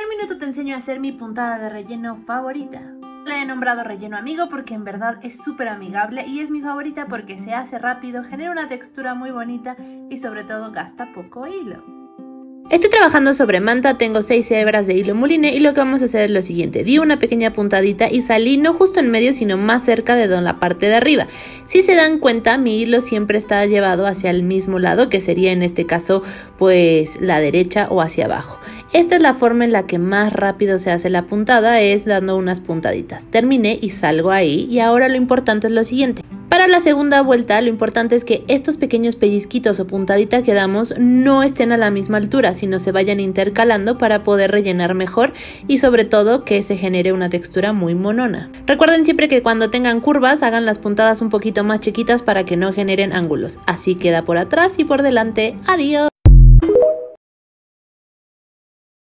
En minuto te enseño a hacer mi puntada de relleno favorita. Le he nombrado relleno amigo porque en verdad es súper amigable y es mi favorita porque se hace rápido, genera una textura muy bonita y sobre todo gasta poco hilo. Estoy trabajando sobre manta, tengo 6 hebras de hilo muline y lo que vamos a hacer es lo siguiente. Di una pequeña puntadita y salí no justo en medio sino más cerca de la parte de arriba. Si se dan cuenta mi hilo siempre está llevado hacia el mismo lado que sería en este caso pues la derecha o hacia abajo. Esta es la forma en la que más rápido se hace la puntada, es dando unas puntaditas. Terminé y salgo ahí y ahora lo importante es lo siguiente. Para la segunda vuelta lo importante es que estos pequeños pellizquitos o puntaditas que damos no estén a la misma altura, sino se vayan intercalando para poder rellenar mejor y sobre todo que se genere una textura muy monona. Recuerden siempre que cuando tengan curvas hagan las puntadas un poquito más chiquitas para que no generen ángulos. Así queda por atrás y por delante. Adiós.